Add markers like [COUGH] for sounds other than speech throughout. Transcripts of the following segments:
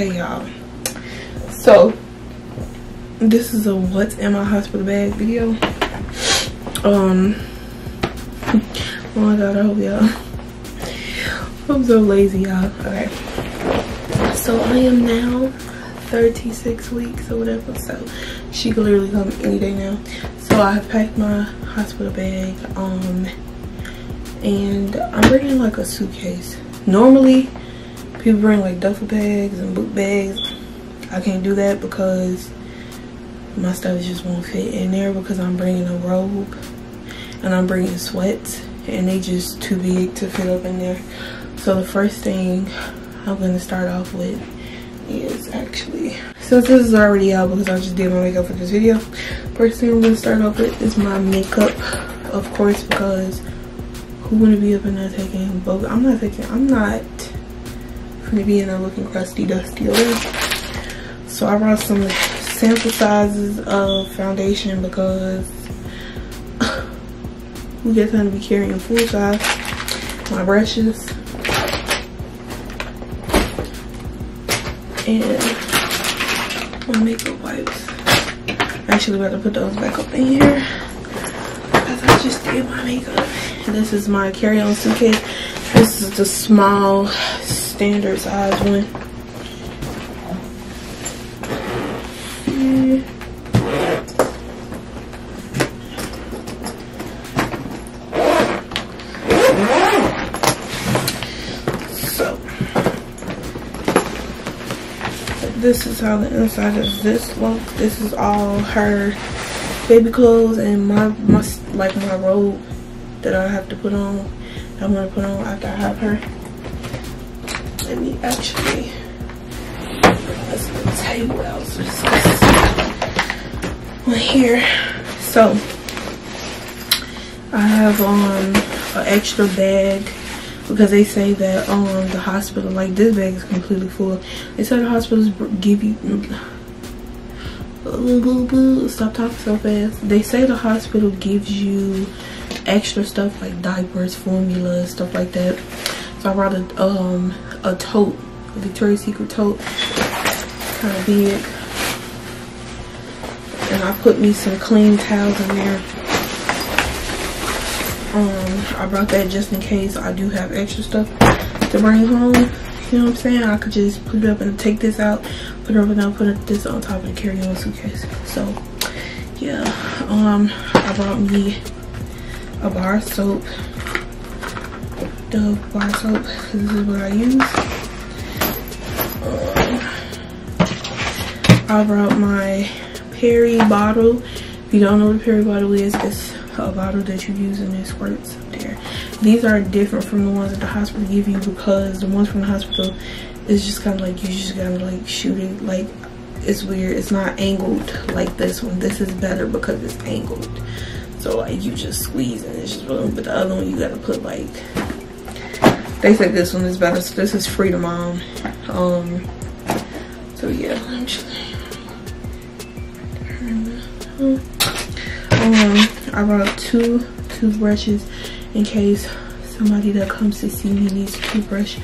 okay y'all. So this is a what's in my hospital bag video. Um [LAUGHS] oh my god i hope y'all i'm so lazy y'all. Okay. So i am now 36 weeks or whatever so she could literally come any day now. So i have packed my hospital bag um and i'm bringing like a suitcase. Normally people bring like duffel bags and book bags. I can't do that because my stuff just won't fit in there because i'm bringing a robe and i'm bringing sweats and they just too big to fit up in there. So the first thing i'm going to start off with is actually since this is already out because i just did my makeup for this video first thing i'm going to start off with is my makeup of course because who to be up in there taking both? I'm not taking i'm not be in there looking crusty dusty okay so i brought some sample sizes of foundation because [LAUGHS] we get gonna be carrying full size. My brushes. And my makeup wipes. Actually about to put those back up in here. Because i just did my makeup. This is my carry-on suitcase. This is the small standard size one. So, this is how the inside of this looks. This is all her baby clothes and my, my like my robe that I have to put on. I'm gonna put on after I have her. Let me actually let's put tell you what else is on here. So I have um an extra bag because they say that um the hospital like this bag is completely full. They said the hospitals give you stop talking so fast. They say the hospital gives you extra stuff like diapers, formula, stuff like that. So I brought a um a tote, a Victoria's Secret tote, kind of big, and I put me some clean towels in there. Um, I brought that just in case I do have extra stuff to bring home. You know what I'm saying? I could just put it up and take this out, put it over and put this on top of the carry-on suitcase. So, yeah. Um, I brought me a bar soap Dove bar soap. This is what I use. Um, I brought my peri bottle. If you don't know what a peri bottle is it's a bottle that you use and it squirts up there. These are different from the ones that the hospital give you because the ones from the hospital is just kind of like you just gotta like shoot it. Like it's weird. It's not angled like this one. This is better because it's angled. So like you just squeeze and it's just. But the other one you gotta put like they say this one is better. So this is Frida Mom. Um so yeah, I'm just um I brought two toothbrushes in case somebody that comes to see me needs a toothbrush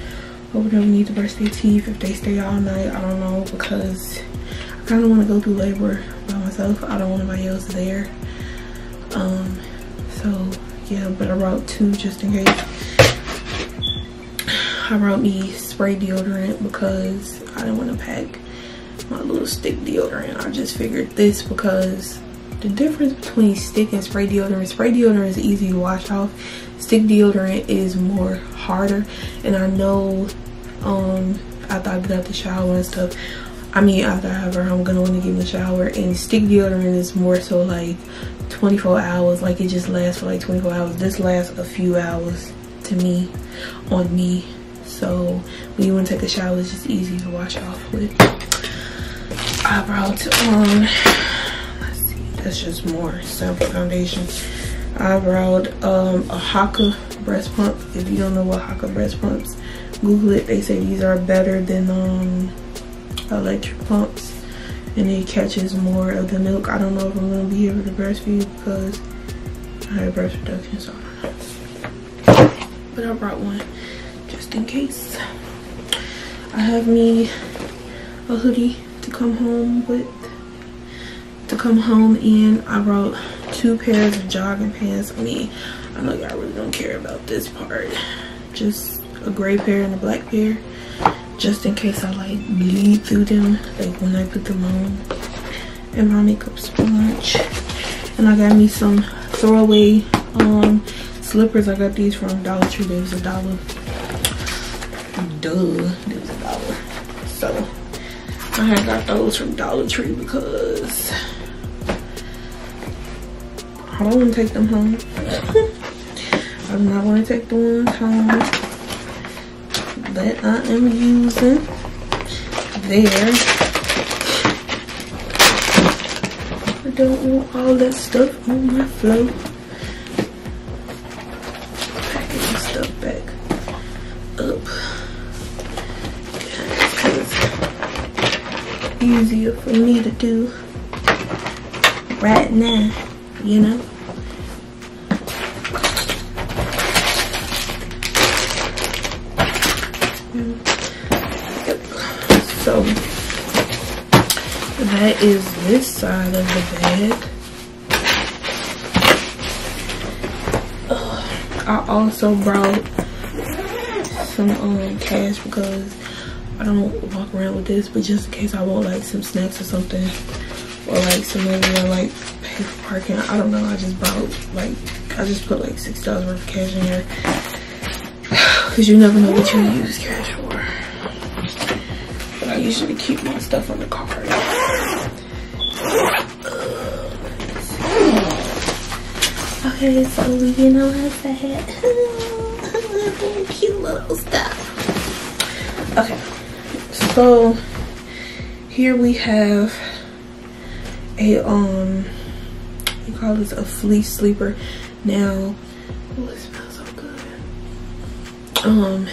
or whatever need to brush their teeth if they stay all night. I don't know because I kind of want to go through labor by myself. I don't want anybody else there um so yeah but i brought two just in case i brought me spray deodorant because i didn't want to pack my little stick deodorant. I just figured this because the difference between stick and spray deodorant spray deodorant is easy to wash off. Stick deodorant is more harder and i know um after i get out the shower and stuff I mean, after I have her, I'm gonna wanna give in the shower. And stick deodorant is more so like 24 hours like it just lasts for like 24 hours. This lasts a few hours to me on me so when you want to take a shower it's just easy to wash off with I brought um let's see that's just more sample foundation I brought um a Haakaa breast pump if you don't know what Haakaa breast pumps google it they say these are better than um electric pumps and it catches more of the milk. I don't know if I'm gonna be able to breastfeed because I have breast reduction, so I. But I brought one in case. I have me a hoodie to come home with to come home in i brought two pairs of jogging pants i mean i know y'all really don't care about this part. Just a gray pair and a black pair just in case i like bleed through them like when i put them on and my makeup sponge. And i got me some throwaway um slippers. I got these from dollar tree. They was a dollar duh it was a dollar so I had got those from Dollar Tree because I don't want to take them home. [LAUGHS] I do not want to take the ones home that I am using there. I don't want all that stuff on my floor. Packing stuff back easier for me to do right now, you know? So that is this side of the bed. I also brought some um, cash because I don't walk around with this, but just in case I want like some snacks or something, or like some money or like pay for parking. I don't know. I just bought like I just put like six dollars worth of cash in here because [SIGHS] you never know what you use cash for. But I usually keep my stuff on the card. Okay, so you know what I said. Cute little stuff. Okay so here we have a um you call this a fleece sleeper. Now oh it smells so good. Um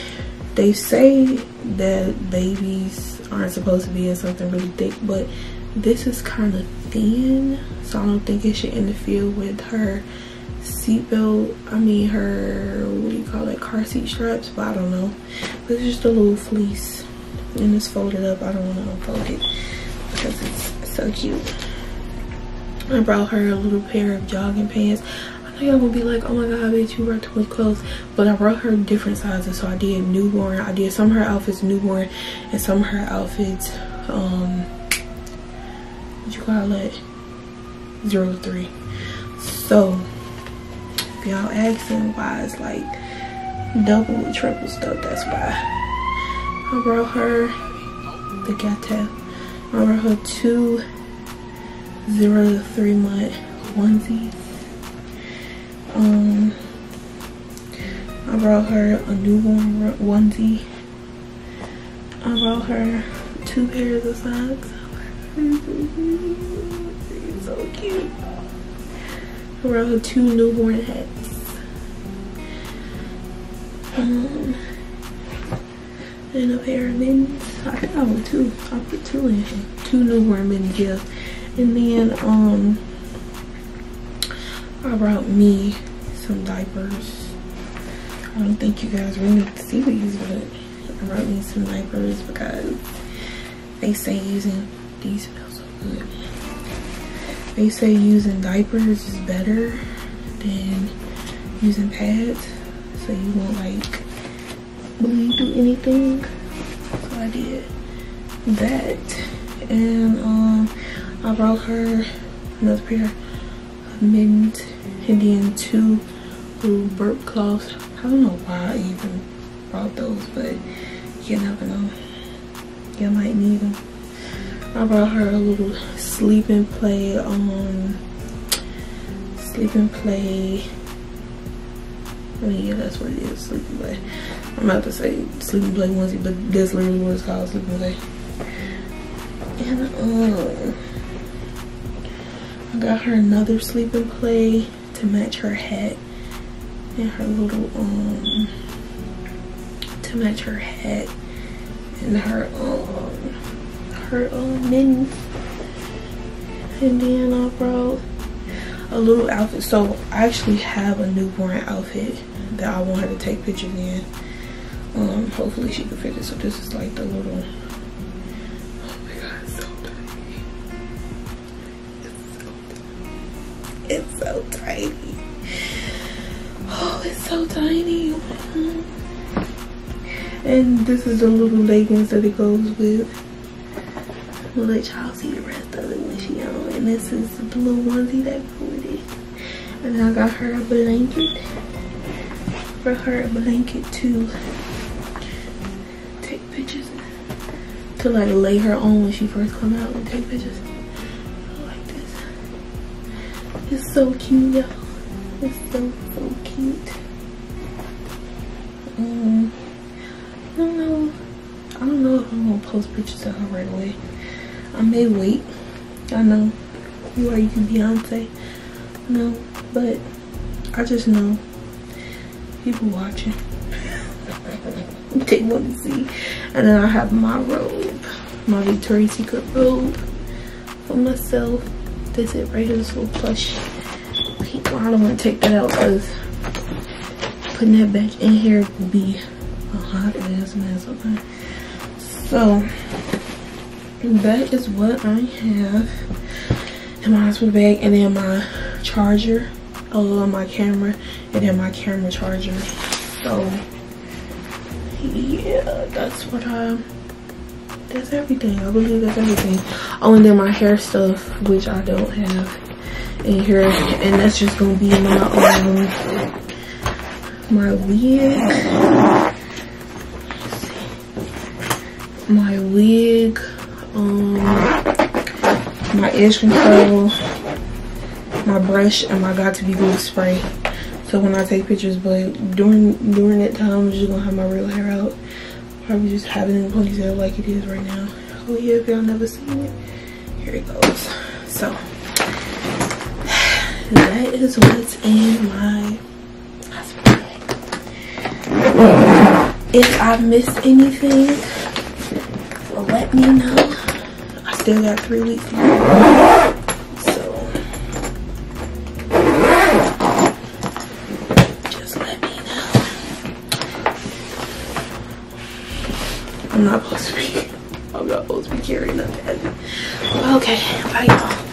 they say that babies aren't supposed to be in something really thick but this is kind of thin so i don't think it should interfere with her seatbelt i mean her what do you call it car seat straps? But i don't know. But it's just a little fleece and it's folded up. I don't want to unfold it because it's so cute. I brought her a little pair of jogging pants. I know y'all gonna be like, oh my god, bitch, you wear too much clothes. But I brought her different sizes. So I did newborn. I did some of her outfits newborn and some of her outfits, um, what you call it? Zero three. So, if y'all asking why it's like double, triple stuff, that's why. I brought her the Gata. I brought her two zero to three month onesies. Um, I brought her a newborn onesie. I brought her two pairs of socks. [LAUGHS] so cute. I brought her two newborn hats. Um, and a pair of mittens. I I put two. I put two in. Two newborn mittens, yeah. And then um I brought me some diapers. I don't think you guys really need to see these, but I brought me some diapers because they say using these smell so good. They say using diapers is better than using pads. So you won't like bleed do anything. So I did that. And um, I brought her another pair of mittens and then two little burp cloths. I don't know why I even brought those, but you never know. You might need them. I brought her a little sleep and play um sleep and play I mean yeah that's what it is sleep and play I'm about to say Sleeping play onesie, but that's literally what it's called, Sleeping play. And um, I got her another Sleeping play to match her hat and her little um to match her hat and her um her um mittens. And then I brought a little outfit. So I actually have a newborn outfit that I want her to take pictures in um, hopefully she can fit it. So this is like the little. Oh my god, it's so tiny. It's so tiny. Oh, it's so tiny. And this is the little leggings that it goes with. We'll let y'all see the rest of it when she on. And this is the blue onesie that I with it. And I got her a blanket. For her a blanket too. To like lay her on when she first come out and take pictures. Like this. It's so cute, y'all. It's so, so cute. Um, I don't know. I don't know if I'm gonna post pictures of her right away. I may wait. I know you are you Beyonce. No, but I just know people watching. [LAUGHS] they want to see. And then I have my robe, my Victoria's Secret robe for myself. This it right here, this little plush. I don't want to take that out because putting that back in here would be a hot ass mess. Okay. So that is what I have in my hospital bag and then my charger, uh, my camera, and then my camera charger. So yeah, that's what I that's everything. I believe that's everything. Oh, and then my hair stuff, which I don't have in here, and that's just gonna be my um my wig, my wig, um, my edge control, my brush, and my Got2b glue spray. So when I take pictures, but during during that time, I'm just gonna have my real hair out. Probably just have it in a ponytail like it is right now. Oh yeah, if y'all never seen it, here it goes. So that is what's in my If I missed anything, let me know. I still got three weeks So I'm not supposed to be I'm not supposed to be carrying that. Okay, bye y'all.